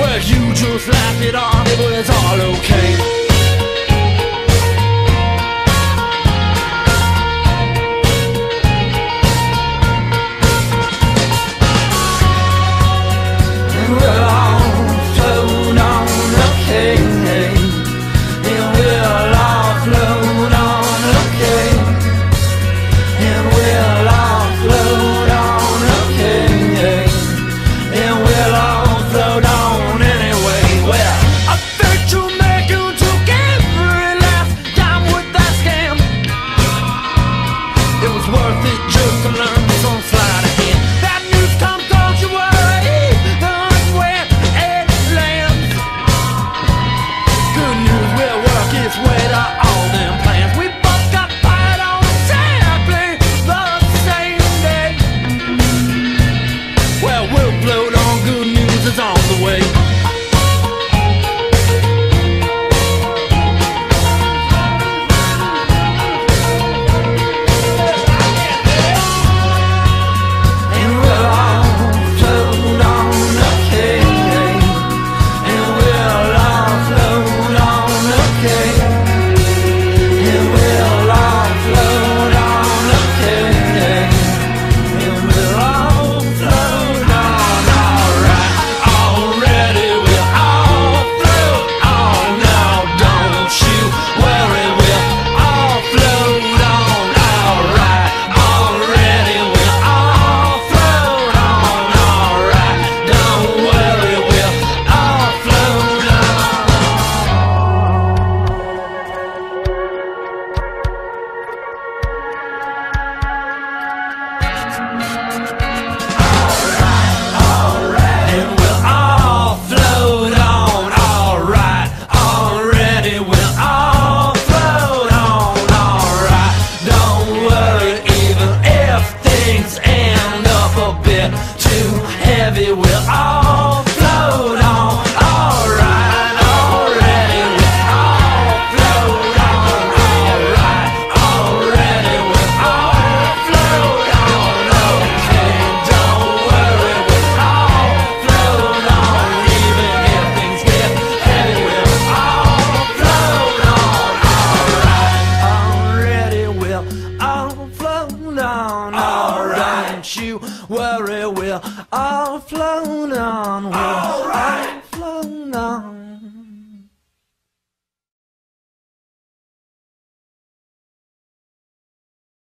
Well, you just laughed it off, but it's all okay. will all Don't you worry, we're all flown on. All right.